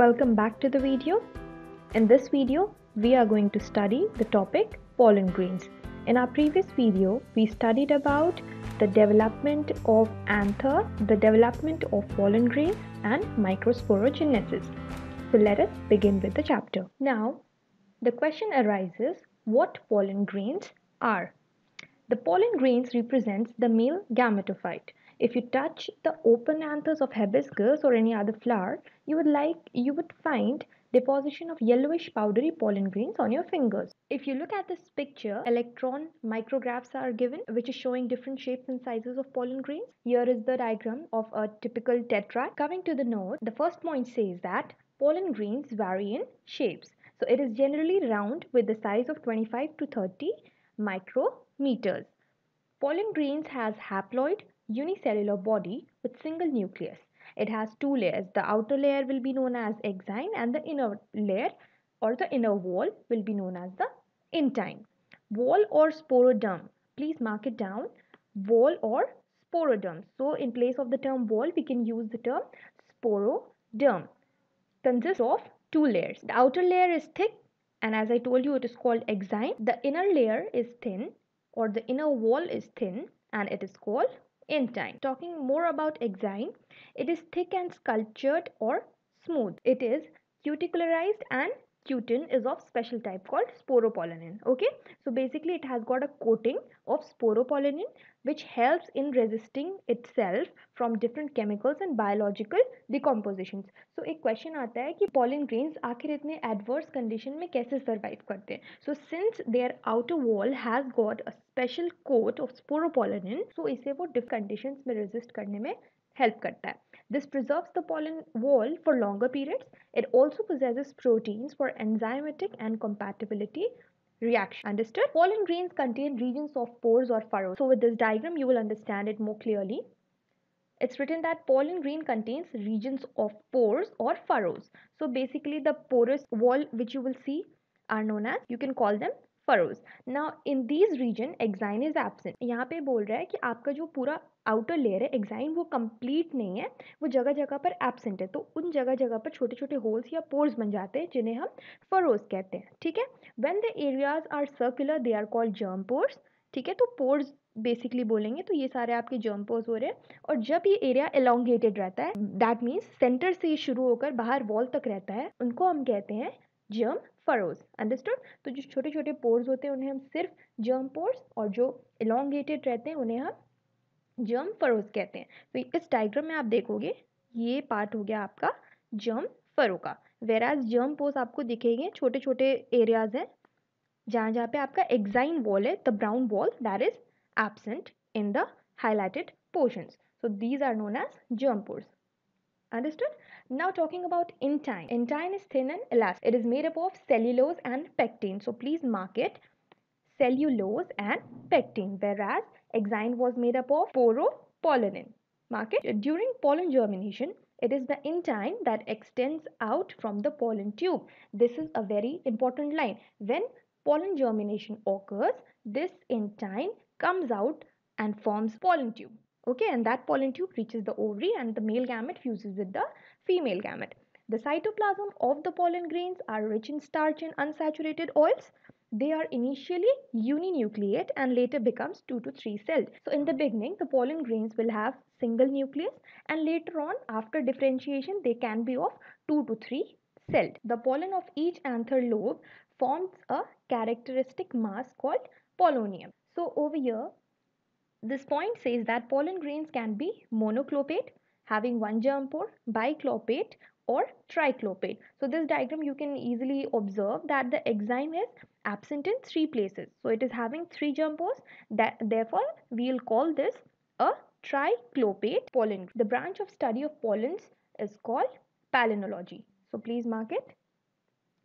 welcome back to the video. In this video, we are going to study the topic pollen grains. In our previous video, we studied about the development of anther, the development of pollen grains and microsporogenesis. So let us begin with the chapter. Now, the question arises, what pollen grains are? The pollen grains represents the male gametophyte. If you touch the open anthers of hibiscus or any other flower, you would like you would find deposition of yellowish powdery pollen grains on your fingers. If you look at this picture, electron micrographs are given which is showing different shapes and sizes of pollen grains. Here is the diagram of a typical tetrad. Coming to the note, the first point says that pollen grains vary in shapes. So it is generally round with the size of 25 to 30 micrometers. Pollen grains has haploid unicellular body with single nucleus. It has two layers. The outer layer will be known as exine and the inner layer or the inner wall will be known as the intine. Wall or sporoderm. Please mark it down. Wall or sporoderm. So in place of the term wall, we can use the term sporoderm. Consists of two layers. The outer layer is thick and as I told you, it is called exine. The inner layer is thin or the inner wall is thin and it is called intine. Talking more about exine, it is thick and sculptured or smooth. It is cuticularized and cutin is of special type called sporopollenin okay so basically it has got a coating of sporopollenin which helps in resisting itself from different chemicals and biological decompositions so एक question आता है कि pollen grains आखिर इतने adverse condition में कैसे survive करते हैं so since their outer wall has got a special coat of sporopollenin so इसे वो different conditions में resist करने में help करता है this preserves the pollen wall for longer periods. It also possesses proteins for enzymatic and compatibility reaction. Understood? Pollen grains contain regions of pores or furrows. So with this diagram, you will understand it more clearly. It's written that pollen grain contains regions of pores or furrows. So basically the porous wall which you will see are known as, you can call them furrows. Now in these region exine is absent. यहाँ पे बोल रहा है कि आपका जो पूरा outer layer है एग्जाइन वो कंप्लीट नहीं है, वो जगह जगह पर एबसेंट है तो उन जगह जगह पर छोटे छोटे होल्स या पोर्स बन जाते हैं, जिन्हें हम फरोज कहते हैं, ठीक है when the areas are circular they are called germ pores ठीक है तो पोर्स बेसिकली बोलेंगे तो ये सारे आपके जर्म पोर्स हो रहे हैं और जब ये एरिया एलोंगेटेड रहता है दैट मीन्स सेंटर से शुरू होकर बाहर वॉल तक रहता है, उनको हम कहते हैं जर्म फरोज अंडरस्टूड तो जो छोटे छोटे पोर्स होते हैं, उन्हें हम सिर्फ़ जर्म पोर्स और जो एलोंगेटेड रहते हैं, उन्हें हम जर्म फरोज कहते हैं। तो इस डायग्राम में आप देखोगे, ये पार्ट हो गया आपका जर्म फरो का। वेर एज जर्म पोज आपको दिखेंगे छोटे छोटे एरियाज़ हैं जहाँ जहाँ पे आपका एग्जाइन वॉल है the brown wall that is absent in the highlighted portions so these are known as germ pores. Understood? Now talking about intine intine is thin and elastic it is made up of cellulose and pectin so please mark it cellulose and pectin whereas Exine was made up of sporopollenin. Mark it. During pollen germination, it is the intine that extends out from the pollen tube. This is a very important line. When pollen germination occurs, this intine comes out and forms pollen tube. Okay, and that pollen tube reaches the ovary and the male gamete fuses with the female gamete. The cytoplasm of the pollen grains are rich in starch and unsaturated oils. They are initially uninucleate and later becomes 2 to 3 celled. So in the beginning, the pollen grains will have single nucleus and later on after differentiation, they can be of 2 to 3 celled. The pollen of each anther lobe forms a characteristic mass called pollinium. So over here, this point says that pollen grains can be monocolpate having one germ pore, bicolpate or tricolpate. So this diagram you can easily observe that the exine is absent in three places. So it is having three germ pores. That therefore we'll call this a tricolpate pollen. The branch of study of pollens is called palynology. So please mark it.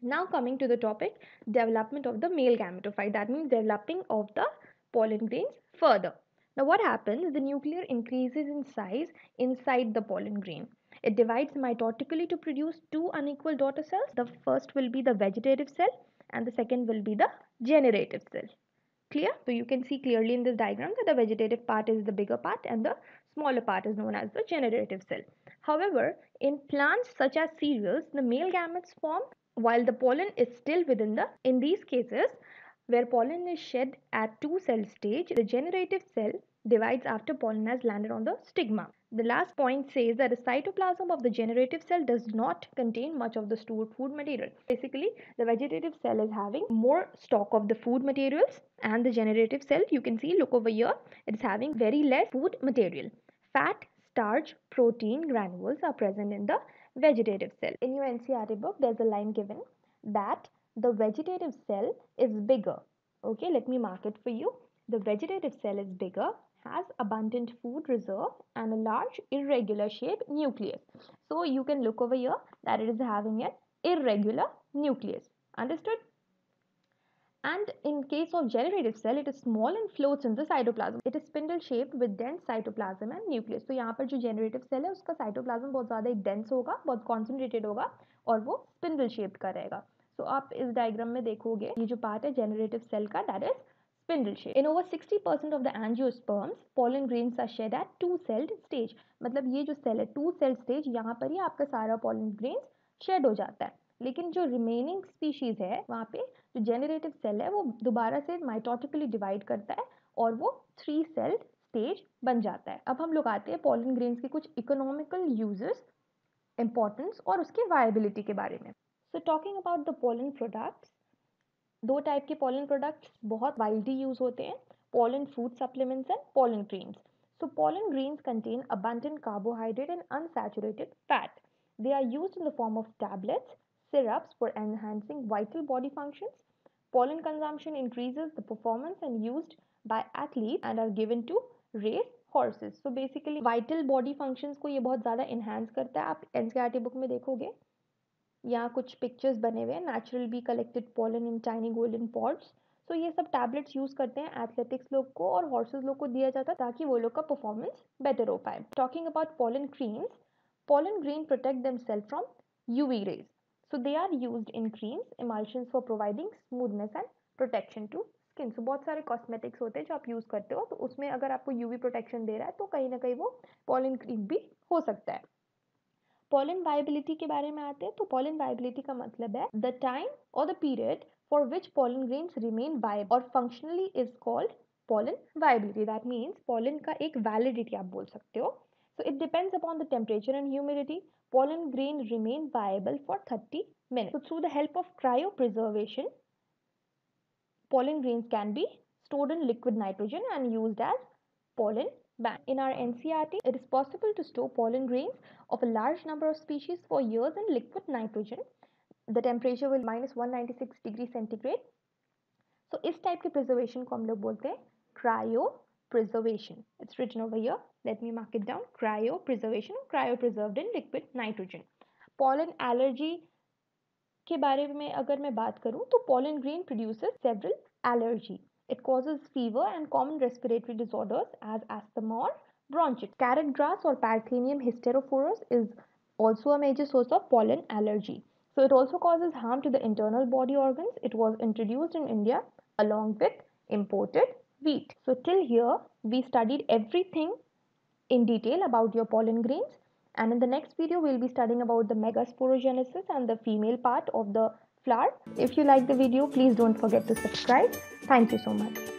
Now coming to the topic development of the male gametophyte that means developing of the pollen grains further. Now what happens the nuclear increases in size inside the pollen grain. It divides mitotically to produce two unequal daughter cells. The first will be the vegetative cell and the second will be the generative cell. Clear? So you can see clearly in this diagram that the vegetative part is the bigger part and the smaller part is known as the generative cell. However, in plants such as cereals, the male gametes form while the pollen is still within the, in these cases, where pollen is shed at two cell stage, the generative cell divides after pollen has landed on the stigma. The last point says that the cytoplasm of the generative cell does not contain much of the stored food material. Basically, the vegetative cell is having more stock of the food materials and the generative cell, you can see, look over here, it's having very less food material. Fat, starch, protein granules are present in the vegetative cell. In your NCERT book, there's a line given that the vegetative cell is bigger. Okay, let me mark it for you. The vegetative cell is bigger has abundant food reserve and a large irregular shaped nucleus. So you can look over here that it is having an irregular nucleus. Understood? And in case of generative cell, it is small and floats in the cytoplasm. It is spindle shaped with dense cytoplasm and nucleus. तो यहाँ पर जो generative cell है उसका cytoplasm बहुत ज़्यादा एक dense होगा बहुत concentrated होगा और वो spindle shaped का रहेगा. So आप इस डायग्राम में देखोगे ये जो पार्ट है जेनरेटिव सेल का that is spindle shape. In over 60% of the angiosperms, pollen grains are shed at two-celled stage. मतलब ये जो सेल है टू सेल स्टेज यहाँ पर ही आपका सारा pollen grains शेड हो जाता है लेकिन जो रिमेनिंग स्पीशीज है वहाँ पे जो जेनरेटिव सेल है वो दोबारा से माइटोटिकली डिवाइड करता है और वो थ्री सेल्ड स्टेज बन जाता है अब हम लोग आते हैं पॉलन ग्रेन्स के कुछ इकोनॉमिकल यूजेस इंपॉर्टेंस और उसके वायबिलिटी के बारे में so talking about the pollen products दो टाइप के पोलन प्रोडक्ट्स बहुत वाइल्डली यूज़ होते हैं pollen food supplements and pollen greens so pollen greens contain abundant carbohydrate and unsaturated fat they are use in the form of tablets syrups for enhancing vital body function pollen consumption increases the performance and use by athlete and are given to race horses so basically vital body functions को ये बहुत ज़्यादा enhance करता है। आप N book में देखोगे यहाँ कुछ पिक्चर्स बने हुए हैं natural bee collected pollen in tiny golden pots so ये सब टैबलेट्स यूज़ करते हैं एथलेटिक्स लोग को और हॉर्सेस लोग को दिया जाता है ताकि वो लोग का परफॉर्मेंस बेटर हो पाए। Talking about pollen creams pollen green protect grain protect themselves U V rays so they are use in creams emulsions for providing smoothness and protection to skin so बहुत सारे कॉस्मेटिक्स होते हैं जो आप use करते हो तो उसमें अगर आपको यूवी प्रोटेक्शन दे रहा है तो कहीं ना कहीं वो पॉलिन क्रीम भी हो सकता है। पॉलन वाइबिलिटी के बारे में आते हैं तो पॉलन वाइबिलिटी का मतलब है द टाइम और the period for which pollen grains remain viable और functionally is called pollen viability that means pollen का एक validity आप बोल सकते हो so it depends upon the temperature and humidity pollen grain remain viable for 30 minutes so through the help of cryopreservation pollen grains can be stored in liquid nitrogen and used as pollen ban. In our NCERT, it is possible to store pollen grains of a large number of species for years in liquid nitrogen. The temperature will minus 196 degree centigrade. So this type of preservation को हम लोग बोलते cryopreservation. It's written over here. Let me mark it down. Cryopreservation or cryopreserved in liquid nitrogen. Pollen allergy के बारे में अगर मैं बात करूं तो pollen grain produces several allergies it causes fever and common respiratory disorders as asthma or bronchitis. Carrot grass or Parthenium hysterophorus is also a major source of pollen allergy. So it also causes harm to the internal body organs. It was introduced in India along with imported wheat. So till here we studied everything in detail about your pollen grains and in the next video we'll be studying about the megasporogenesis and the female part of the If you like the video please don't forget to subscribe. Thank you so much.